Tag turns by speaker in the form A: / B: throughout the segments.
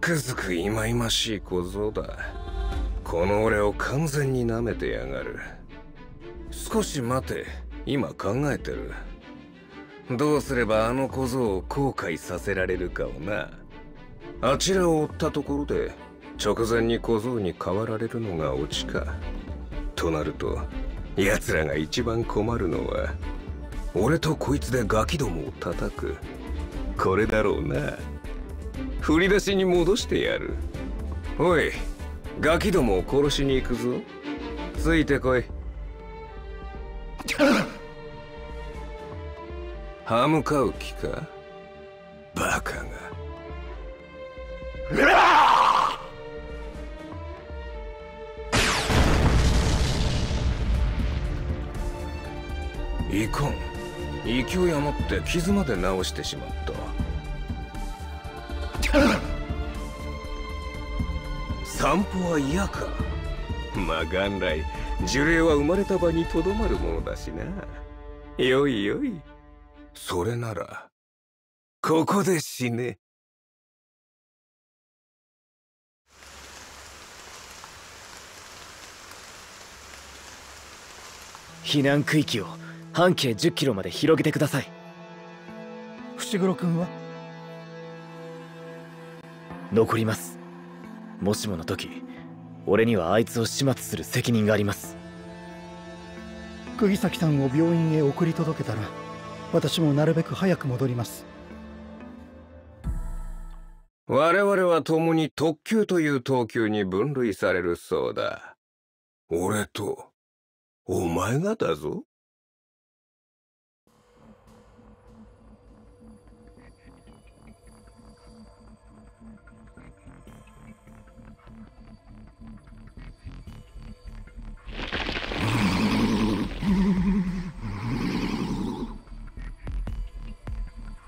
A: くづく忌々しい小僧だ。この俺を完全に舐めてやがる。少し待て。今考えてる。どうすればあの小僧を後悔させられるかをな。あちらを追ったところで直前に小僧に変わられるのがオチか。となると奴らが一番困るのは俺とこいつでガキどもを叩く。これだろうな。振り出しに戻してやる。おいガキどもを殺しに行くぞ。ついてこい。歯向かう気か？バカが。いかん勢い余って傷まで治してしまった。散歩は嫌か。まあ元来呪霊は生まれた場にとどまるものだしな。よいよい。それならここで死ね。
B: 避難区域を半径10キロまで広げてください。
C: 伏黒君は？
B: 残りますもしもの時俺にはあいつを始末する責任があります。
C: 釘崎さんを病院へ送り届けたら私もなるべく早く戻ります。
A: 我々は共に特急という等級に分類されるそうだ。俺とお前がだぞ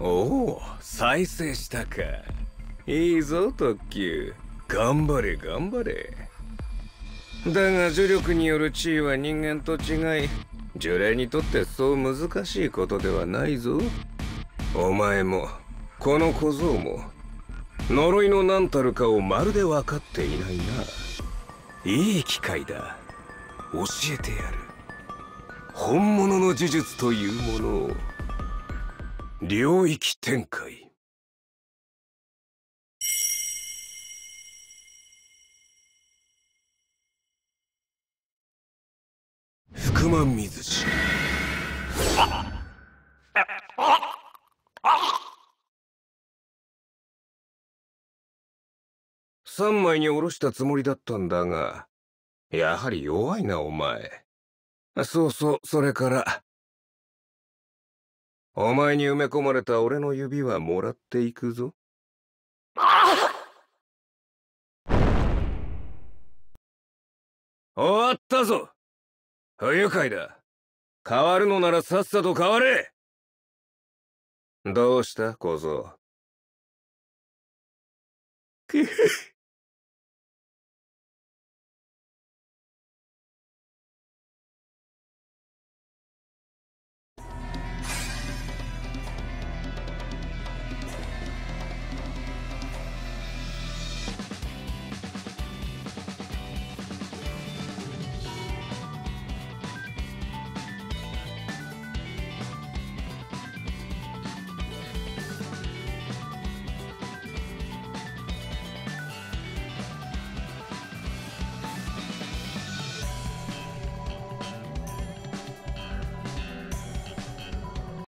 A: おお再生したか。いいぞ特急。頑張れ頑張れ。だが呪力による地位は人間と違い呪霊にとってそう難しいことではないぞ。お前もこの小僧も呪いの何たるかをまるで分かっていないな。いい機会だ。教えてやる。本物の呪術というものを。領域展開。福満水師三枚に下ろしたつもりだったんだがやはり弱いなお前。そうそうそれから。お前に埋め込まれた俺の指はもらっていくぞ。終わったぞ。不愉快だ。変わるのならさっさと変われ。どうした小僧。く